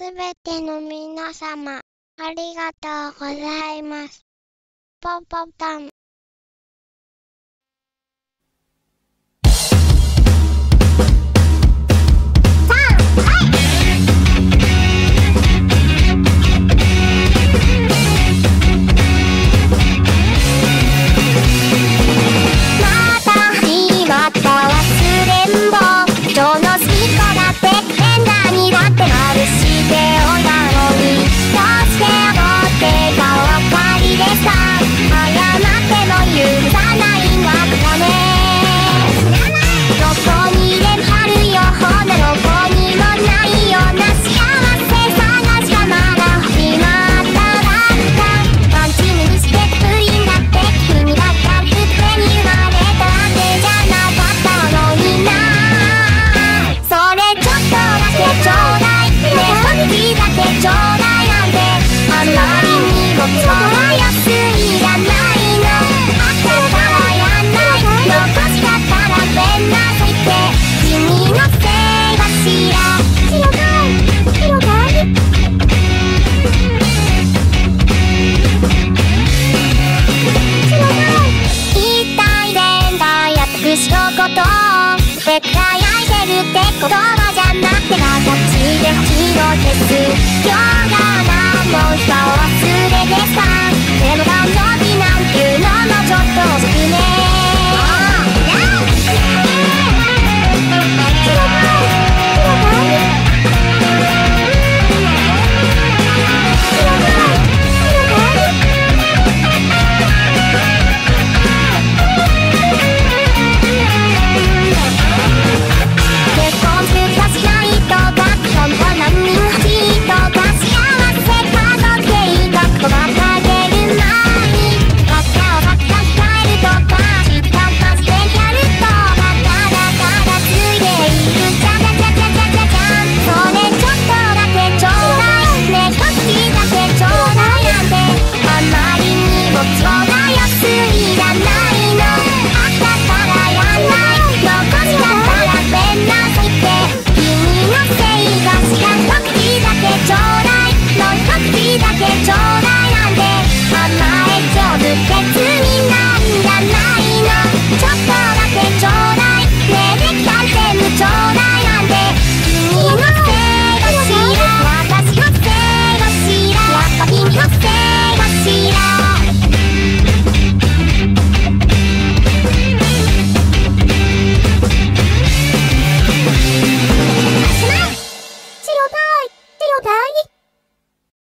すべての皆様、ありがとうございます。ポポタン。絶対愛せるって言葉じゃなくて形で火を消す。